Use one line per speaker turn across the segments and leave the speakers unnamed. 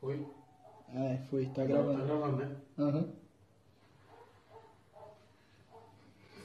Foi?
É, foi, tá
Tá
gravando.
gravando, né?
Aham.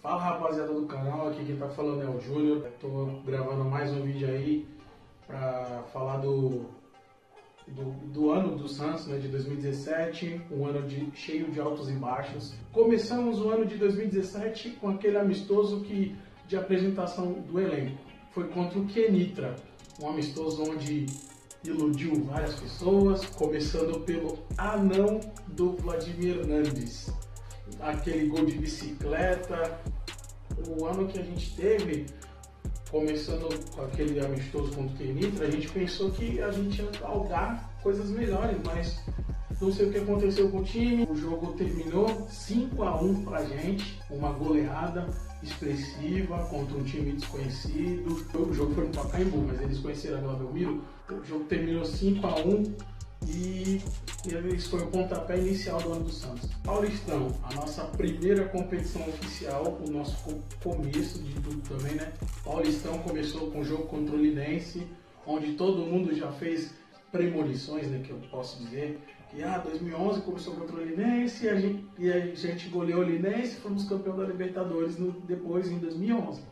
Fala rapaziada do canal, aqui quem tá falando é o Júnior. Tô gravando mais um vídeo aí pra falar do, do, do ano do Santos, né, de 2017, um ano de, cheio de altos e baixos. Começamos o ano de 2017 com aquele amistoso que, de apresentação do elenco. Foi contra o Kenitra, um amistoso onde iludiu várias pessoas, começando pelo anão do Vladimir Hernandes aquele gol de bicicleta. O ano que a gente teve, começando com aquele amistoso contra o Kenitra, a gente pensou que a gente ia galgar coisas melhores, mas não sei o que aconteceu com o time. O jogo terminou 5 a 1 pra gente, uma goleada expressiva contra um time desconhecido. O jogo foi no Pacaembu, mas eles conheceram a Vila Belmiro. O jogo terminou 5 a 1 e esse foi o pontapé inicial do ano do Santos. Paulistão, a nossa primeira competição oficial, o nosso co- começo de tudo também, né? Paulistão começou com o jogo contra o Linense, onde todo mundo já fez premonições, né, que eu posso dizer. Que ah, 2011 começou contra o Linense e a gente, e a gente goleou o Linense e fomos campeão da Libertadores no- depois em 2011.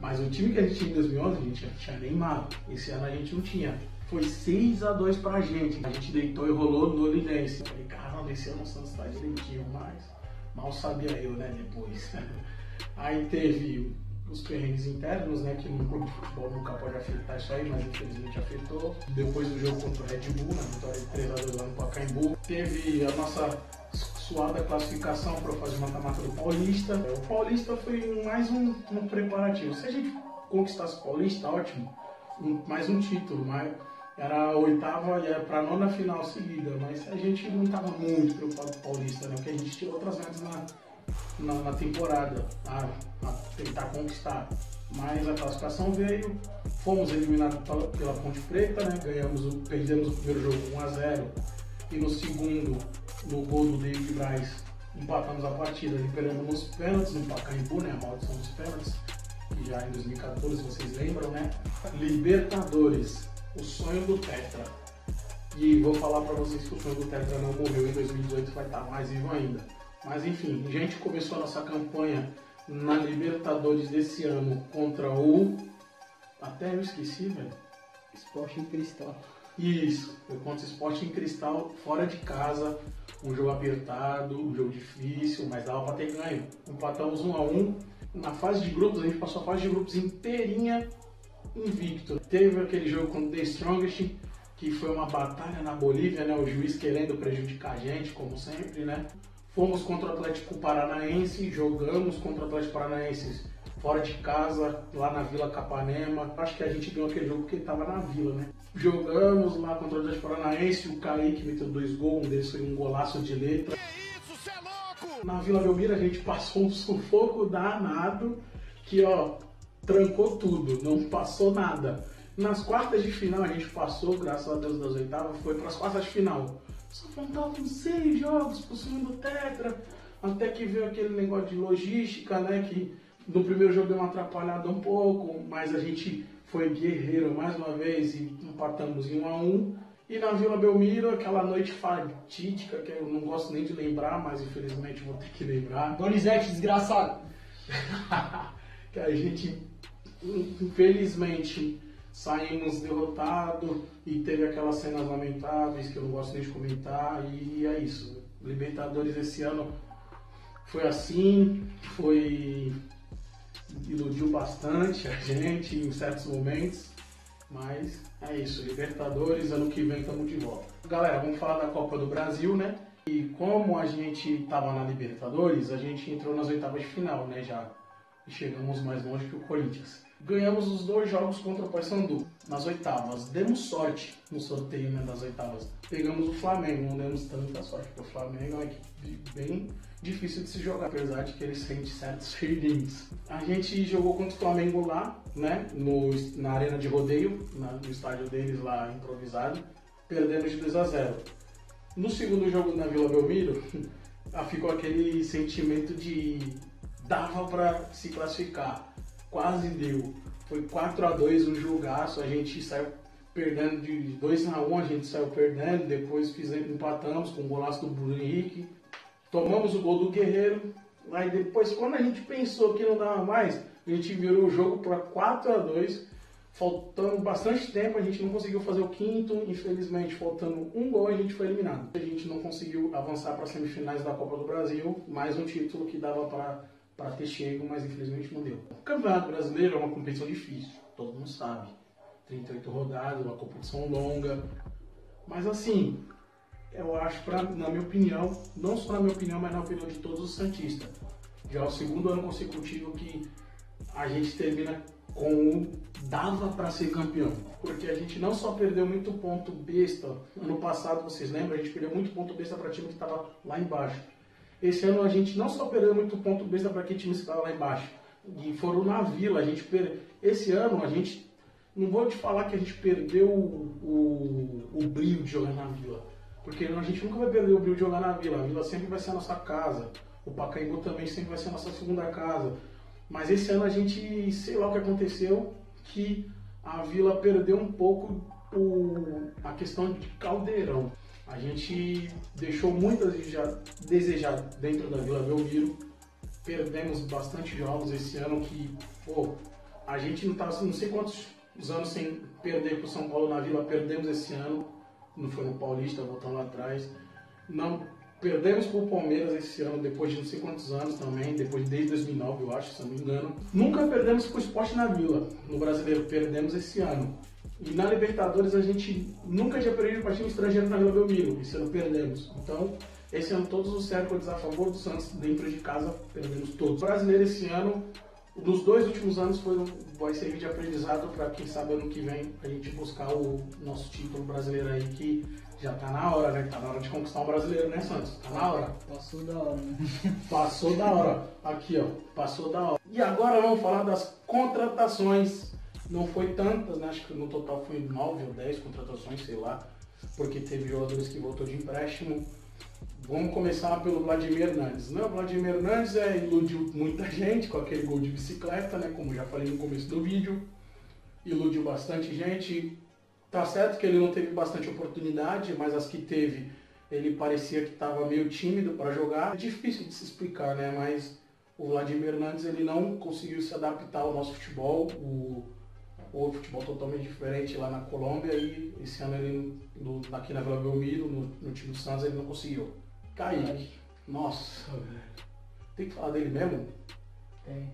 Mas o time que a gente tinha em 2011, a gente tinha Neymar. Esse ano a gente não tinha. Foi 6 a 2 pra gente. A gente deitou e rolou no Linense. Eu Falei, caramba, esse ano o Santos tá direitinho, mas mal sabia eu, né, depois. Aí teve os perrengues internos, né, que no de futebol nunca pode afetar isso aí, mas infelizmente afetou. Depois do jogo contra o Red Bull, na vitória de 3 a 2 lá no Pacaembu, teve a nossa suada classificação para fazer mata-mata do Paulista. O Paulista foi mais um, um preparativo. Se a gente conquistasse o Paulista, ótimo, um- mais um título, mas era a oitava e era para a nona final seguida, mas a gente não estava muito preocupado com o Paulista, né? Porque a gente tinha outras metas na, na, na temporada a, a tentar conquistar. Mas a classificação veio, fomos eliminados pela, Ponte Preta, né? Ganhamos perdemos o primeiro jogo 1 a 0 e no segundo, no gol do David Braz, empatamos a partida perdemos nos pênaltis no Pacaembu, né? A maldição dos pênaltis, que já em 2014 vocês lembram, né? Libertadores, o sonho do Tetra. E vou falar pra vocês que o sonho do Tetra não morreu em 2018, vai estar mais vivo ainda. Mas enfim, a gente começou a nossa campanha na Libertadores desse ano contra o. Até eu esqueci, velho.
Esporte em cristal.
Isso, foi contra o Sport em Cristal, fora de casa, um jogo apertado, um jogo difícil, mas dava pra ter ganho. Empatamos um a um. Na fase de grupos, a gente passou a fase de grupos inteirinha invicto. Teve aquele jogo contra o The Strongest, que foi uma batalha na Bolívia, né? O juiz querendo prejudicar a gente, como sempre, né? Fomos contra o Atlético Paranaense, jogamos contra o Atlético Paranaense fora de casa, lá na Vila Capanema. Acho que a gente ganhou aquele jogo porque estava na Vila, né? Jogamos lá contra o Atlético Paranaense, o Kaique meteu dois gols, um deles foi um golaço de letra. Na Vila Belmiro a gente passou um sufoco danado que, ó, trancou tudo, não passou nada. Nas quartas de final a gente passou, graças a Deus, das oitavas, foi para as quartas de final. Só faltavam seis jogos pro segundo tetra, até que veio aquele negócio de logística, né, que no primeiro jogo deu uma atrapalhada um pouco, mas a gente foi guerreiro mais uma vez e empatamos em 1 a 1 E na Vila Belmiro, aquela noite fatídica, que eu não gosto nem de lembrar, mas infelizmente vou ter que lembrar.
Donizete, desgraçado.
que a gente, infelizmente, saímos derrotados e teve aquelas cenas lamentáveis que eu não gosto nem de comentar. E é isso. Libertadores esse ano foi assim, foi. iludiu bastante a gente em certos momentos. Mas é isso, Libertadores, ano que vem estamos de volta. Galera, vamos falar da Copa do Brasil, né? E como a gente estava na Libertadores, a gente entrou nas oitavas de final, né? Já chegamos mais longe que o Corinthians. Ganhamos os dois jogos contra o Paysandu nas oitavas. Demos sorte no sorteio né, das oitavas. Pegamos o Flamengo, não demos tanta sorte, porque o Flamengo é uma equipe bem difícil de se jogar, apesar de que ele sente certos feirinhos. A gente jogou contra o Flamengo lá, né, no, na arena de rodeio, na- no estádio deles lá improvisado, perdendo de 2 a 0. No segundo jogo na Vila Belmiro, ficou aquele sentimento de dava pra se classificar. Quase deu. Foi 4 a 2 um jogaço, a gente saiu perdendo de 2 a 1 um, a gente saiu perdendo, depois fizemos, empatamos com o golaço do Bruno Henrique, tomamos o gol do Guerreiro, aí depois quando a gente pensou que não dava mais, a gente virou o jogo para 4 a 2 faltando bastante tempo, a gente não conseguiu fazer o quinto, infelizmente, faltando um gol, a gente foi eliminado. A gente não conseguiu avançar para as semifinais da Copa do Brasil, mais um título que dava para ter chego, mas infelizmente não deu. O Campeonato Brasileiro é uma competição difícil, todo mundo sabe. 38 rodadas, uma competição longa. Mas assim, eu acho, pra, na minha opinião, não só na minha opinião, mas na opinião de todos os Santistas, já é o segundo ano consecutivo que a gente termina com dava para ser campeão. Porque a gente não só perdeu muito ponto besta, ano passado, vocês lembram, a gente perdeu muito ponto besta para time que estava lá embaixo. Esse ano a gente não só perdeu muito ponto besta para que time estava lá embaixo, e foram na vila, a gente per... esse ano a gente não vou te falar que a gente perdeu o, o, o brilho de jogar na vila, porque a gente nunca vai perder o brilho de jogar na vila, a vila sempre vai ser a nossa casa, o Pacaembu também sempre vai ser a nossa segunda casa, mas esse ano a gente, sei lá o que aconteceu, que a Vila perdeu um pouco o, a questão de caldeirão. A gente deixou muito a desejar dentro da Vila Belmiro. Perdemos bastante jogos esse ano que, pô, a gente não tá não sei quantos anos sem perder para o São Paulo na Vila, perdemos esse ano. Não foi no Paulista, voltando lá atrás. Não Perdemos para o Palmeiras esse ano, depois de não sei quantos anos também, depois desde 2009, eu acho, se não me engano. Nunca perdemos para o Esporte na Vila, no Brasileiro, perdemos esse ano. E na Libertadores a gente nunca tinha perdido para time estrangeiro na Vila Belmiro, esse ano perdemos. Então, esse ano todos os recordes a favor do Santos dentro de casa, perdemos todos. O brasileiro esse ano, nos dois últimos anos, foi, vai servir de aprendizado para quem sabe ano que vem a gente buscar o nosso título brasileiro aí, que já tá na hora, né? Tá na hora de conquistar um brasileiro, né, Santos? Tá na hora.
Passou da hora, né?
Passou da hora. Aqui, ó. Passou da hora. E agora vamos falar das contratações. Não foi tantas, né? Acho que no total foi 9 ou 10 contratações, sei lá. Porque teve jogadores que voltou de empréstimo. Vamos começar pelo Vladimir Hernandes. Né? O Vladimir Hernandes é, iludiu muita gente com aquele gol de bicicleta, né? Como já falei no começo do vídeo. Iludiu bastante gente Tá certo que ele não teve bastante oportunidade, mas as que teve, ele parecia que estava meio tímido para jogar. É difícil de se explicar, né? Mas o Vladimir Hernandes ele não conseguiu se adaptar ao nosso futebol, o, o futebol totalmente diferente lá na Colômbia e esse ano ele no, aqui na Vila Belmiro, no, no time do Santos, ele não conseguiu. Kaique, nossa, velho. Tem que falar dele mesmo?
Tem.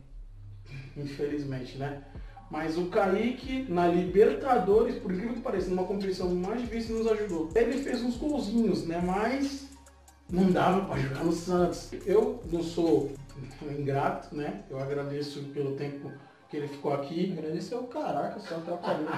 Infelizmente, né? Mas o Kaique, na Libertadores, por incrível que pareça, numa competição mais difícil, nos ajudou. Ele fez uns golzinhos, né? Mas não dava para jogar no Santos. Eu não sou ingrato, né? Eu agradeço pelo tempo que ele ficou aqui.
Agradecer o caraca, só atrapalhou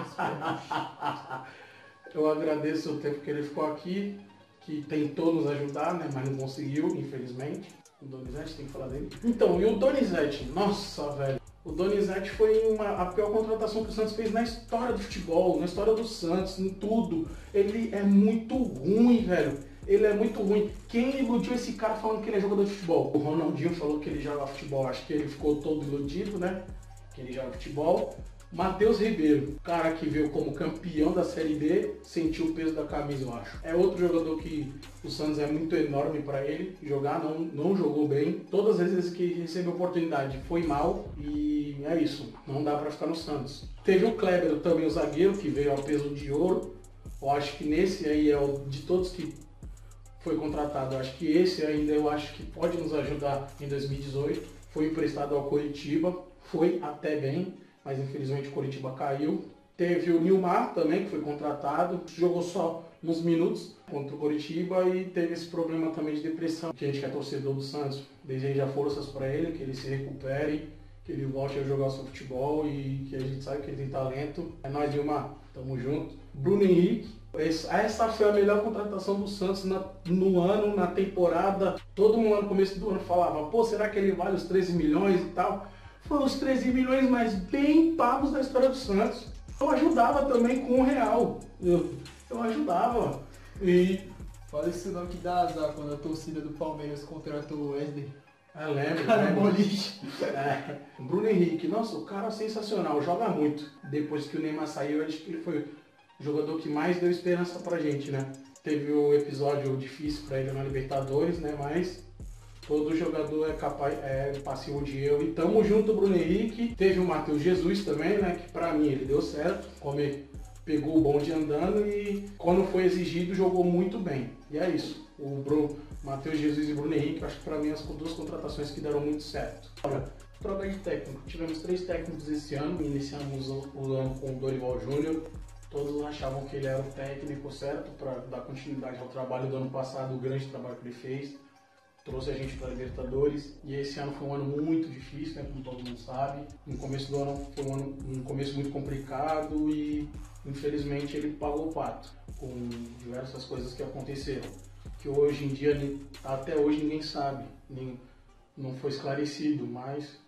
Eu agradeço o tempo que ele ficou aqui, que tentou nos ajudar, né? Mas não conseguiu, infelizmente. O Donizete, tem que falar dele. Então, e o Donizete? Nossa, velho. O Donizete foi uma, a pior contratação que o Santos fez na história do futebol, na história do Santos, em tudo. Ele é muito ruim, velho. Ele é muito ruim. Quem iludiu esse cara falando que ele é jogador de futebol? O Ronaldinho falou que ele joga futebol. Acho que ele ficou todo iludido, né? Que ele joga futebol. Matheus Ribeiro, cara que veio como campeão da Série B, sentiu o peso da camisa, eu acho. É outro jogador que o Santos é muito enorme para ele jogar, não, não jogou bem. Todas as vezes que recebeu oportunidade foi mal e é isso, não dá para ficar no Santos. Teve o Kleber também, o zagueiro, que veio ao peso de ouro. Eu acho que nesse aí é o de todos que foi contratado, eu acho que esse ainda eu acho que pode nos ajudar em 2018. Foi emprestado ao Coritiba, foi até bem mas infelizmente o Coritiba caiu. Teve o Nilmar também, que foi contratado, jogou só uns minutos contra o Coritiba e teve esse problema também de depressão. Gente que é torcedor do Santos deseja forças para ele, que ele se recupere, que ele volte a jogar seu futebol e que a gente sabe que ele tem talento. É nós, Nilmar, tamo junto. Bruno Henrique, essa foi a melhor contratação do Santos no ano, na temporada. Todo mundo no começo do ano falava, pô, será que ele vale os 13 milhões e tal? Foram os 13 milhões mais bem pagos da história do Santos. Eu ajudava também com o real. Eu, eu ajudava. E.
Fala esse nome que dá azar quando a torcida do Palmeiras contratou o Wesley.
Eu lembro.
Cara,
lembro.
boliche.
É, Bruno Henrique, nossa, o cara é sensacional, joga muito. Depois que o Neymar saiu, acho que ele foi o jogador que mais deu esperança pra gente, né? Teve o episódio difícil para ele na Libertadores, né? Mas todo jogador é capaz, é passivo de erro. E tamo junto, Bruno Henrique. Teve o Matheus Jesus também, né? Que pra mim ele deu certo. Como ele pegou o bonde andando e quando foi exigido jogou muito bem. E é isso. O Bruno, Matheus Jesus e Bruno Henrique, acho que para mim as duas contratações que deram muito certo. Agora, troca de técnico. Tivemos três técnicos esse ano. Iniciamos o ano com o Dorival Júnior todos achavam que ele era o técnico certo para dar continuidade ao trabalho do ano passado, o grande trabalho que ele fez. Trouxe a gente para a Libertadores e esse ano foi um ano muito difícil, né, como todo mundo sabe. No começo do ano foi um, ano, um começo muito complicado e infelizmente ele pagou o pato com diversas coisas que aconteceram. Que hoje em dia, até hoje ninguém sabe, nem, não foi esclarecido, mas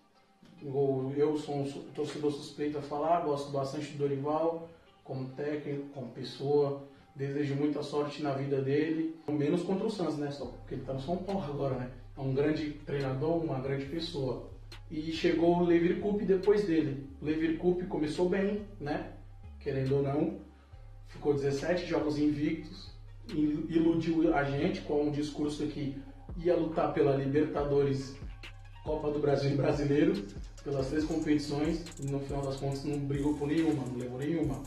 eu sou um torcedor suspeito a falar, gosto bastante do Dorival, como técnico, como pessoa. Desejo muita sorte na vida dele, menos contra o Santos, né? Só porque ele está no São Paulo agora, né? É um grande treinador, uma grande pessoa. E chegou o Levir Coupe depois dele. O Levir Coupe começou bem, né? Querendo ou não, ficou 17 jogos invictos, iludiu a gente com um discurso que ia lutar pela Libertadores, Copa do Brasil e Brasileiro, pelas três competições, e no final das contas não brigou por nenhuma, não levou nenhuma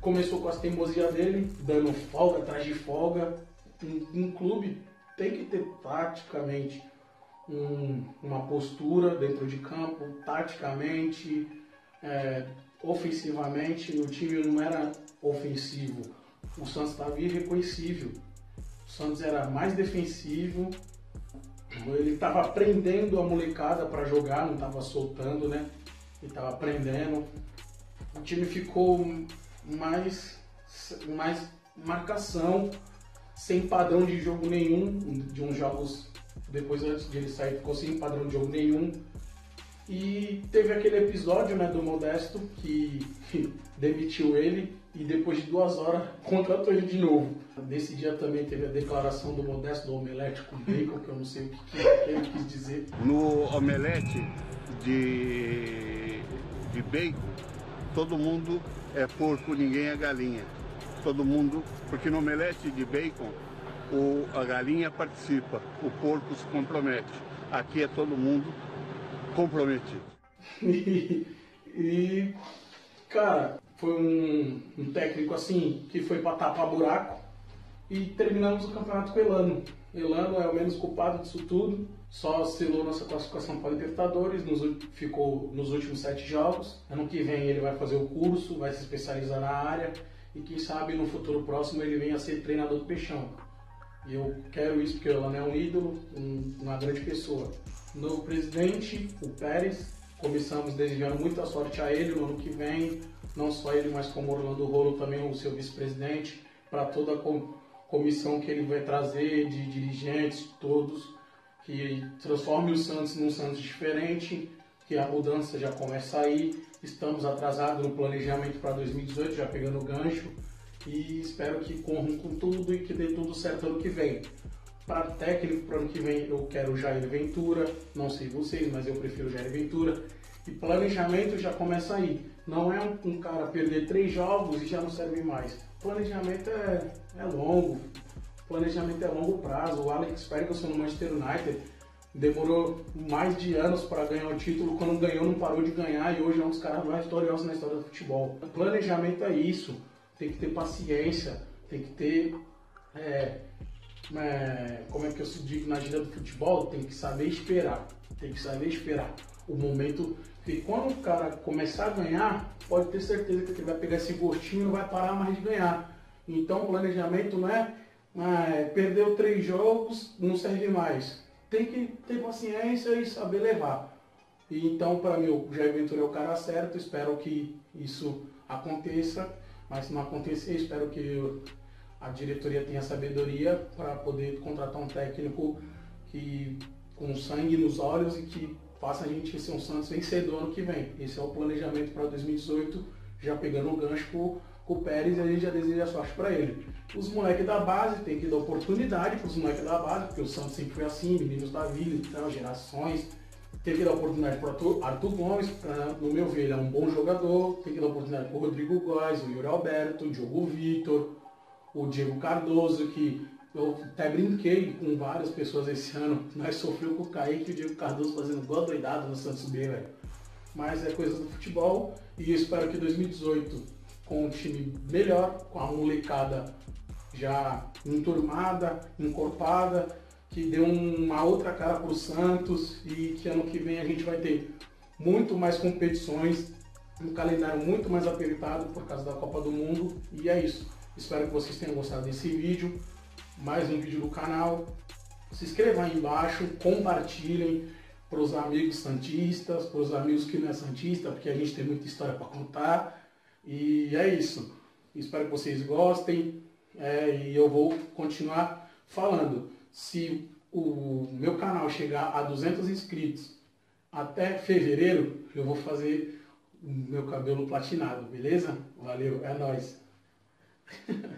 começou com as teimosias dele, dando folga atrás de folga. Um, um clube tem que ter taticamente um, uma postura dentro de campo, taticamente, é, ofensivamente. O time não era ofensivo, o Santos estava irreconhecível. O Santos era mais defensivo, ele estava aprendendo a molecada para jogar, não estava soltando, né? Ele estava aprendendo. O time ficou mais, mais marcação, sem padrão de jogo nenhum, de uns jogos depois antes de ele sair ficou sem padrão de jogo nenhum. E teve aquele episódio né, do Modesto que demitiu ele e depois de duas horas contratou ele de novo. Nesse dia também teve a declaração do Modesto do omelete com bacon, que eu não sei o que, que ele quis dizer.
No omelete de, de bacon, todo mundo é porco, ninguém é galinha. Todo mundo, porque no omelete de bacon, o, a galinha participa, o porco se compromete. Aqui é todo mundo comprometido.
e, e, cara, foi um, um, técnico assim que foi para tapar buraco e terminamos o campeonato com Elano. Elano é o menos culpado disso tudo só selou nossa classificação para Libertadores, nos, ficou nos últimos sete jogos. Ano que vem ele vai fazer o curso, vai se especializar na área e quem sabe no futuro próximo ele venha a ser treinador do Peixão. E eu quero isso porque o Elan é um ídolo, um, uma grande pessoa. Novo presidente, o Pérez, começamos desejando muita sorte a ele no ano que vem, não só ele, mas como Orlando Rolo também, o seu vice-presidente, para toda a comissão que ele vai trazer de dirigentes, todos que transforme o Santos num Santos diferente, que a mudança já começa aí. Estamos atrasados no planejamento para 2018, já pegando o gancho, e espero que corram com tudo e que dê tudo certo ano que vem. Para técnico, para ano que vem, eu quero Jair Ventura, não sei vocês, mas eu prefiro Jair Ventura. E planejamento já começa aí. Não é um, um cara perder três jogos e já não serve mais. Planejamento é, é longo, planejamento é longo prazo. O Alex Ferguson no Manchester United demorou mais de anos para ganhar o título, quando ganhou não parou de ganhar e hoje é um dos caras mais vitoriosos na história do futebol. Planejamento é isso, tem que ter paciência, tem que ter, é, é, como é que eu se digo na gíria do futebol, tem que saber esperar, tem que saber esperar o momento que quando o cara começar a ganhar, pode ter certeza que ele vai pegar esse gostinho e não vai parar mais de ganhar. Então o planejamento não é ah, perdeu três jogos, não serve mais. Tem que ter paciência e saber levar. E então, para mim, o Jair Ventura é o cara certo, espero que isso aconteça, mas se não acontecer, espero que a diretoria tenha sabedoria para poder contratar um técnico que com sangue nos olhos e que faça a gente ser um Santos vencedor ano que vem. Esse é o planejamento para 2018, já pegando o gancho com o Pérez e a gente já deseja sorte para ele. Os moleques da base tem que dar oportunidade para os moleques da base, porque o Santos sempre foi assim, meninos da vila, então, gerações. tem que dar oportunidade para o Arthur Gomes, pra, no meu ver, ele é um bom jogador, tem que dar oportunidade para o Rodrigo Góes, o Yuri Alberto, o Diogo Vitor, o Diego Cardoso, que eu até brinquei com várias pessoas esse ano, nós sofreu com o Kaique e o Diego Cardoso fazendo igual doidado no Santos B, velho. Mas é coisa do futebol e eu espero que 2018, com um time melhor, com a molecada já enturmada, encorpada, que deu uma outra cara para o Santos e que ano que vem a gente vai ter muito mais competições, um calendário muito mais apertado por causa da Copa do Mundo. E é isso. Espero que vocês tenham gostado desse vídeo. Mais um vídeo do canal. Se inscrevam aí embaixo, compartilhem para os amigos santistas, para os amigos que não é santista, porque a gente tem muita história para contar. E é isso. Espero que vocês gostem é, e eu vou continuar falando se o meu canal chegar a 200 inscritos até fevereiro, eu vou fazer o meu cabelo platinado, beleza? Valeu, é nóis!